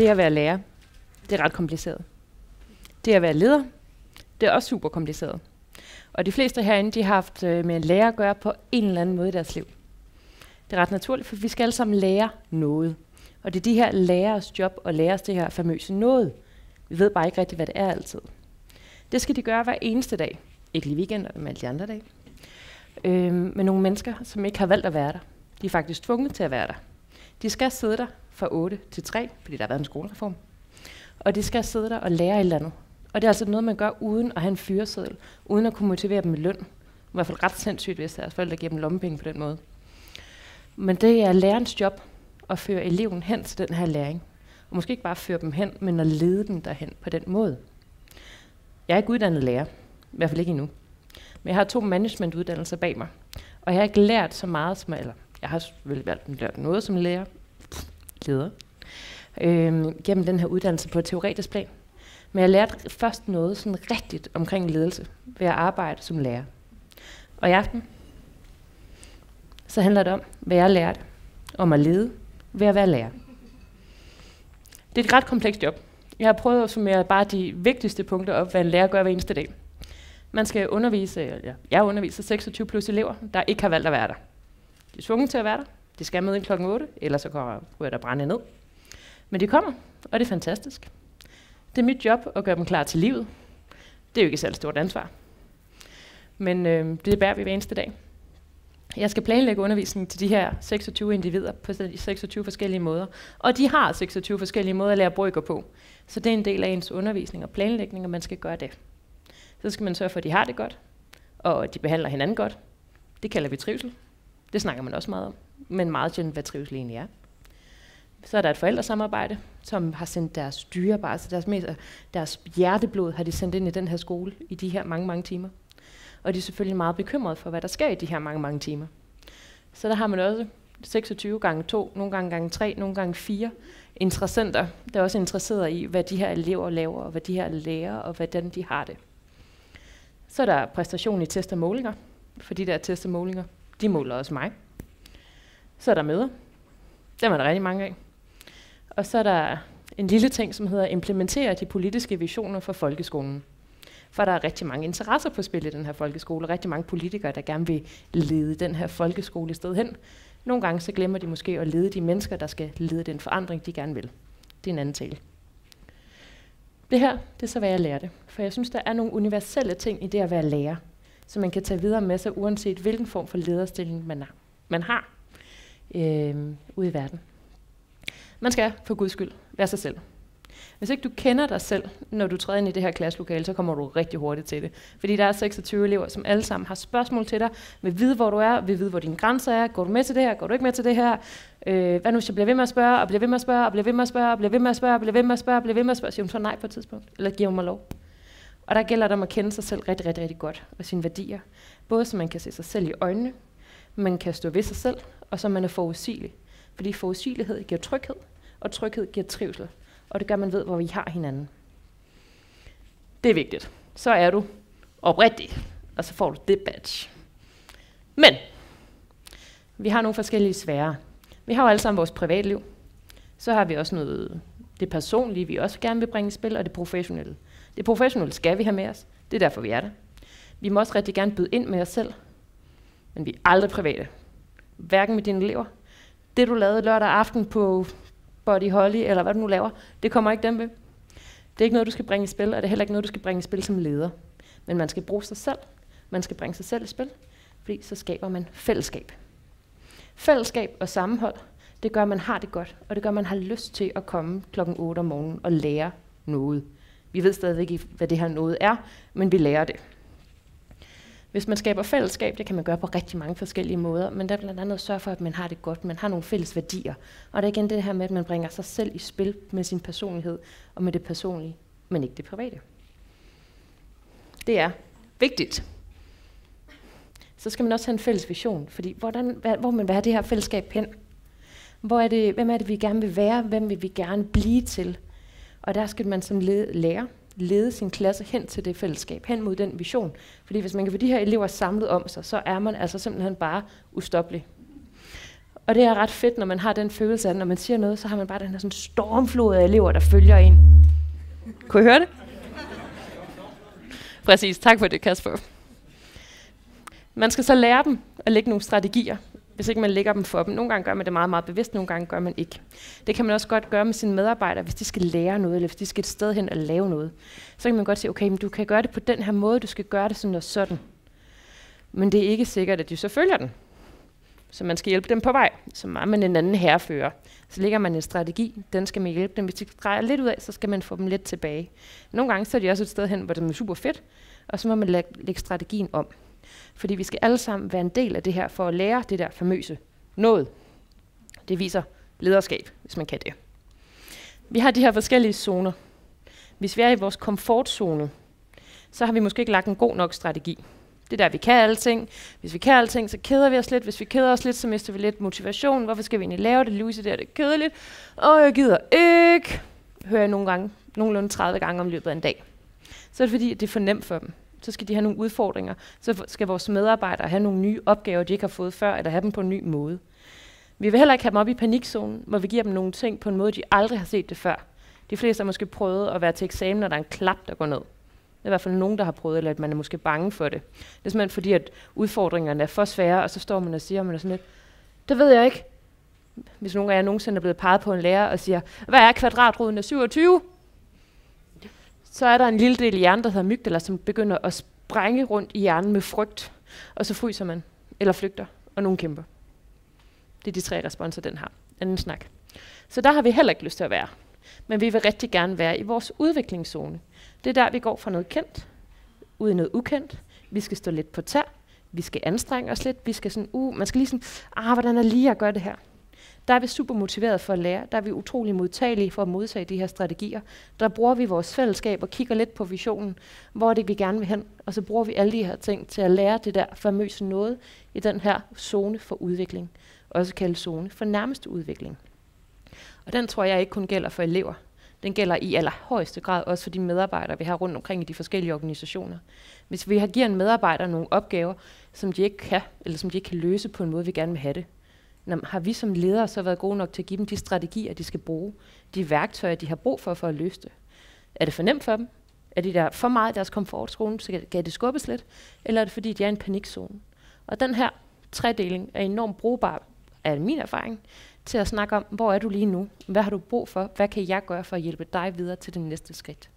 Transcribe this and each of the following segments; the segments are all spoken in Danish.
det at være lærer, det er ret kompliceret. Det at være leder, det er også super kompliceret. Og de fleste herinde, de har haft øh, med en lærer at gøre på en eller anden måde i deres liv. Det er ret naturligt, for vi skal alle sammen lære noget. Og det er de her lærers job at lære os det her famøse noget. Vi ved bare ikke rigtigt, hvad det er altid. Det skal de gøre hver eneste dag. Ikke lige weekender, men alle de andre dage. Øhm, med nogle mennesker, som ikke har valgt at være der. De er faktisk tvunget til at være der. De skal sidde der fra 8 til 3, fordi der har været en skolereform. Og de skal sidde der og lære et eller andet. Og det er altså noget, man gør uden at have en fyreseddel, uden at kunne motivere dem med løn. I hvert fald ret sindssygt, hvis deres forældre giver dem lommepenge på den måde. Men det er lærerens job at føre eleven hen til den her læring. Og måske ikke bare føre dem hen, men at lede dem derhen på den måde. Jeg er ikke uddannet lærer, i hvert fald ikke endnu. Men jeg har to managementuddannelser bag mig. Og jeg har ikke lært så meget som, eller jeg har selvfølgelig lært noget som lærer, steder øh, gennem den her uddannelse på et teoretisk plan. Men jeg lærte først noget sådan rigtigt omkring ledelse ved at arbejde som lærer. Og i aften, så handler det om, hvad jeg lærte om at lede ved at være lærer. Det er et ret komplekst job. Jeg har prøvet at summere bare de vigtigste punkter op, hvad en lærer gør hver eneste dag. Man skal undervise, ja, jeg underviser 26 plus elever, der ikke har valgt at være der. De er tvunget til at være der. De skal med ind klokken 8, ellers så kommer der brænde ned. Men de kommer, og det er fantastisk. Det er mit job at gøre dem klar til livet. Det er jo ikke et stort ansvar. Men øh, det bærer vi hver eneste dag. Jeg skal planlægge undervisningen til de her 26 individer på 26 forskellige måder. Og de har 26 forskellige måder at lære brygger på. Så det er en del af ens undervisning og planlægning, og man skal gøre det. Så skal man sørge for, at de har det godt, og at de behandler hinanden godt. Det kalder vi trivsel. Det snakker man også meget om, men meget sjældent, hvad trivsel egentlig er. Så er der et forældresamarbejde, som har sendt deres dyrebare, altså deres, mest, deres hjerteblod har de sendt ind i den her skole i de her mange, mange timer. Og de er selvfølgelig meget bekymrede for, hvad der sker i de her mange, mange timer. Så der har man også 26 gange 2, nogle gange gange 3, nogle gange 4 interessenter, der er også interesseret i, hvad de her elever laver, og hvad de her lærer, og hvordan de har det. Så er der præstation i test og målinger, for de der test og målinger, de måler også mig. Så er der møder. Dem er der rigtig mange af. Og så er der en lille ting, som hedder implementere de politiske visioner for folkeskolen. For der er rigtig mange interesser på spil i den her folkeskole, og rigtig mange politikere, der gerne vil lede den her folkeskole i sted hen. Nogle gange så glemmer de måske at lede de mennesker, der skal lede den forandring, de gerne vil. Det er en anden tale. Det her, det er så, hvad jeg lærte. For jeg synes, der er nogle universelle ting i det at være lærer, som man kan tage videre med sig, uanset hvilken form for lederstilling man har, man har øh, ude i verden. Man skal for guds skyld være sig selv. Hvis ikke du kender dig selv, når du træder ind i det her klasselokale, så kommer du rigtig hurtigt til det. Fordi der er 26 elever, som alle sammen har spørgsmål til dig, vil vide, hvor du er, vil vide, hvor dine grænser er, går du med til det her, går du ikke med til det her, øh, hvad nu, hvis jeg bliver ved med at spørge, og bliver ved med at spørge, og bliver ved med at spørge, og bliver ved med at spørge, og bliver ved med at spørge, og bliver ved med at spørge, siger hun så nej på et tidspunkt, eller giver hun mig lov. Og der gælder det om at kende sig selv rigtig, rigtig, rigtig godt, og sine værdier. Både så man kan se sig selv i øjnene, man kan stå ved sig selv, og så man er forudsigelig. Fordi forudsigelighed giver tryghed, og tryghed giver trivsel og det gør, at man ved, hvor vi har hinanden. Det er vigtigt. Så er du oprigtig, og så får du det badge. Men, vi har nogle forskellige svære. Vi har jo alle sammen vores privatliv. Så har vi også noget, det personlige, vi også gerne vil bringe i spil, og det professionelle. Det professionelle skal vi have med os. Det er derfor, vi er der. Vi må også rigtig gerne byde ind med os selv, men vi er aldrig private. Hverken med dine elever. Det, du lavede lørdag aften på Body Holly, eller hvad du nu laver, det kommer ikke dem ved. Det er ikke noget, du skal bringe i spil, og det er heller ikke noget, du skal bringe i spil som leder. Men man skal bruge sig selv. Man skal bringe sig selv i spil, fordi så skaber man fællesskab. Fællesskab og sammenhold, det gør, at man har det godt, og det gør, at man har lyst til at komme klokken 8 om morgenen og lære noget. Vi ved stadig ikke, hvad det her noget er, men vi lærer det. Hvis man skaber fællesskab, det kan man gøre på rigtig mange forskellige måder, men der er blandt andet at sørge for, at man har det godt, man har nogle fælles værdier. Og det er igen det her med, at man bringer sig selv i spil med sin personlighed og med det personlige, men ikke det private. Det er vigtigt. Så skal man også have en fælles vision, fordi hvordan, hvor man vil have det her fællesskab hen? Hvor er det, hvem er det, vi gerne vil være? Hvem vil vi gerne blive til? Og der skal man som lærer lede sin klasse hen til det fællesskab, hen mod den vision. Fordi hvis man kan få de her elever samlet om sig, så er man altså simpelthen bare ustoppelig. Og det er ret fedt, når man har den følelse af, at når man siger noget, så har man bare den her sådan stormflod af elever, der følger en. Kunne I høre det? Præcis, tak for det, Kasper. Man skal så lære dem at lægge nogle strategier, hvis ikke man lægger dem for dem. Nogle gange gør man det meget, meget bevidst, nogle gange gør man ikke. Det kan man også godt gøre med sine medarbejdere, hvis de skal lære noget, eller hvis de skal et sted hen og lave noget. Så kan man godt sige, okay, men du kan gøre det på den her måde, du skal gøre det sådan og sådan. Men det er ikke sikkert, at de så følger den. Så man skal hjælpe dem på vej. Så er man en anden herrefører. Så lægger man en strategi, den skal man hjælpe dem. Hvis de drejer lidt ud af, så skal man få dem lidt tilbage. Nogle gange så er de også et sted hen, hvor det er super fedt, og så må man lægge, lægge strategien om. Fordi vi skal alle sammen være en del af det her, for at lære det der famøse noget. Det viser lederskab, hvis man kan det. Vi har de her forskellige zoner. Hvis vi er i vores komfortzone, så har vi måske ikke lagt en god nok strategi. Det er der, vi kan alting. Hvis vi kan alting, så keder vi os lidt. Hvis vi keder os lidt, så mister vi lidt motivation. Hvorfor skal vi egentlig lave det? Louise, det er det kedeligt. Og jeg gider ikke. Hører jeg nogle gange, nogenlunde 30 gange om løbet af en dag. Så er det fordi, at det er for nemt for dem. Så skal de have nogle udfordringer. Så skal vores medarbejdere have nogle nye opgaver, de ikke har fået før, eller have dem på en ny måde. Vi vil heller ikke have dem op i panikzonen, hvor vi giver dem nogle ting på en måde, de aldrig har set det før. De fleste har måske prøvet at være til eksamen, når der er en klap, der går ned. Det er i hvert fald nogen, der har prøvet, eller at man er måske bange for det. Det er simpelthen fordi, at udfordringerne er for svære, og så står man og siger, man er sådan lidt, det ved jeg ikke. Hvis nogen af jer nogensinde er blevet peget på en lærer og siger, hvad er kvadratroden af 27? Så er der en lille del i hjernen, der hedder amygdala, som begynder at sprænge rundt i hjernen med frygt, og så fryser man, eller flygter, og nogen kæmper. Det er de tre responser, den har. Anden snak. Så der har vi heller ikke lyst til at være. Men vi vil rigtig gerne være i vores udviklingszone. Det er der, vi går fra noget kendt, ud i noget ukendt. Vi skal stå lidt på tær. Vi skal anstrenge os lidt. Vi skal sådan, uh, man skal lige sådan, ah, hvordan er lige at gøre det her? Der er vi super motiveret for at lære. Der er vi utrolig modtagelige for at modtage de her strategier. Der bruger vi vores fællesskab og kigger lidt på visionen. Hvor er det, vi gerne vil hen? Og så bruger vi alle de her ting til at lære det der famøse noget i den her zone for udvikling. Også kaldet zone for nærmeste udvikling. Og den tror jeg ikke kun gælder for elever. Den gælder i allerhøjeste grad også for de medarbejdere, vi har rundt omkring i de forskellige organisationer. Hvis vi har giver en medarbejder nogle opgaver, som de ikke kan, eller som de ikke kan løse på en måde, vi gerne vil have det, Jamen, har vi som ledere så været gode nok til at give dem de strategier, de skal bruge, de værktøjer, de har brug for for at løse det? Er det for nemt for dem? Er det der for meget i deres komfortzone, så kan det skubbes lidt? Eller er det fordi, de er i en panikzone? Og den her tredeling er enormt brugbar, er min erfaring, til at snakke om, hvor er du lige nu? Hvad har du brug for? Hvad kan jeg gøre for at hjælpe dig videre til det næste skridt?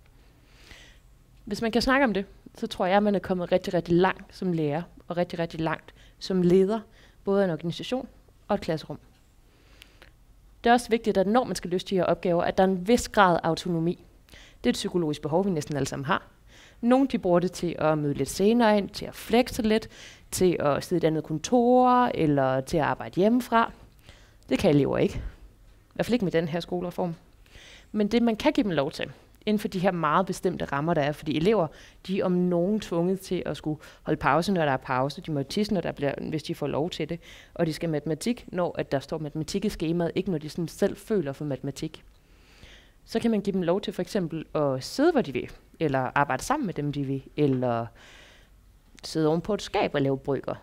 Hvis man kan snakke om det, så tror jeg, at man er kommet rigtig, rigtig langt som lærer, og rigtig, rigtig langt som leder, både af en organisation og et klasserum. Det er også vigtigt, at når man skal løse de her opgaver, at der er en vis grad af autonomi. Det er et psykologisk behov, vi næsten alle sammen har. Nogle de bruger det til at møde lidt senere ind, til at flexe lidt, til at sidde i et andet kontor, eller til at arbejde hjemmefra. Det kan elever ikke. I hvert fald ikke med den her skolereform. Men det, man kan give dem lov til, inden for de her meget bestemte rammer, der er, fordi elever, de er om nogen tvunget til at skulle holde pause, når der er pause. De må tisse, når der bliver, hvis de får lov til det. Og de skal matematik, når at der står matematik i skemaet, ikke når de sådan selv føler for matematik. Så kan man give dem lov til for eksempel at sidde, hvor de vil, eller arbejde sammen med dem, de vil, eller sidde oven på et skab og lave brygger.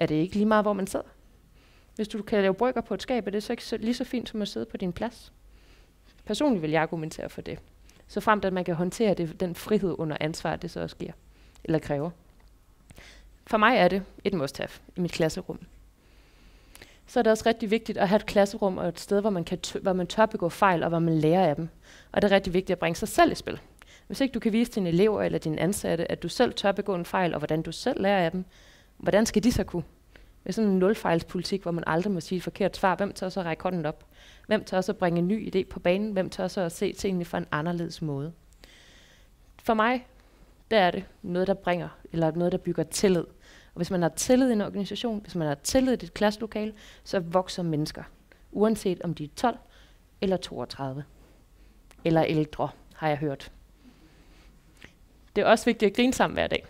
Er det ikke lige meget, hvor man sidder? Hvis du kan lave brygger på et skab, er det så ikke lige så fint som at sidde på din plads? Personligt vil jeg argumentere for det. Så fremt at man kan håndtere det, den frihed under ansvar, det så også giver, eller kræver. For mig er det et must-have i mit klasserum. Så er det også rigtig vigtigt at have et klasserum og et sted, hvor man, kan hvor man tør begå fejl, og hvor man lærer af dem. Og det er rigtig vigtigt at bringe sig selv i spil. Hvis ikke du kan vise dine elever eller dine ansatte, at du selv tør begå en fejl, og hvordan du selv lærer af dem, hvordan skal de så kunne? Det er sådan en nulfejlspolitik, hvor man aldrig må sige et forkert svar. Hvem tør så række hånden op? Hvem tør så bringe en ny idé på banen? Hvem tør så at se tingene fra en anderledes måde? For mig, der er det noget, der bringer, eller noget, der bygger tillid. Og hvis man har tillid i en organisation, hvis man har tillid i et klasselokale, så vokser mennesker. Uanset om de er 12 eller 32. Eller ældre, har jeg hørt. Det er også vigtigt at grine sammen hver dag.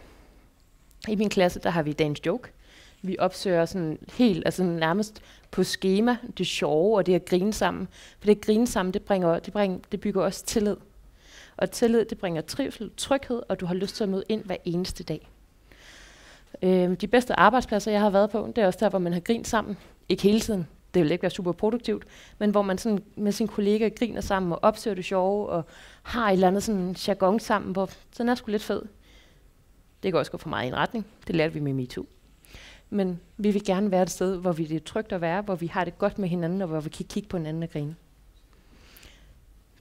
I min klasse, der har vi dagens joke. Vi opsøger sådan helt, altså nærmest på schema, det sjove og det at grine sammen. For det at grine sammen, det, bringer, det, bringer, det bygger også tillid. Og tillid, det bringer trivsel, tryghed, og du har lyst til at møde ind hver eneste dag. Øh, de bedste arbejdspladser, jeg har været på, det er også der, hvor man har grint sammen. Ikke hele tiden. det vil ikke være super produktivt, men hvor man sådan med sine kollegaer griner sammen og opsøger det sjove, og har et eller andet sådan jargon sammen, hvor sådan er sgu lidt fed. Det kan også gå for meget i en retning. Det lærte vi med MeToo. Men vi vil gerne være et sted, hvor vi det er trygt at være, hvor vi har det godt med hinanden, og hvor vi kan kigge på hinanden og grine.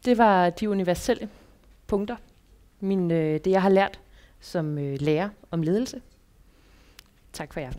Det var de universelle punkter, min, øh, det jeg har lært som øh, lærer om ledelse. Tak for jer.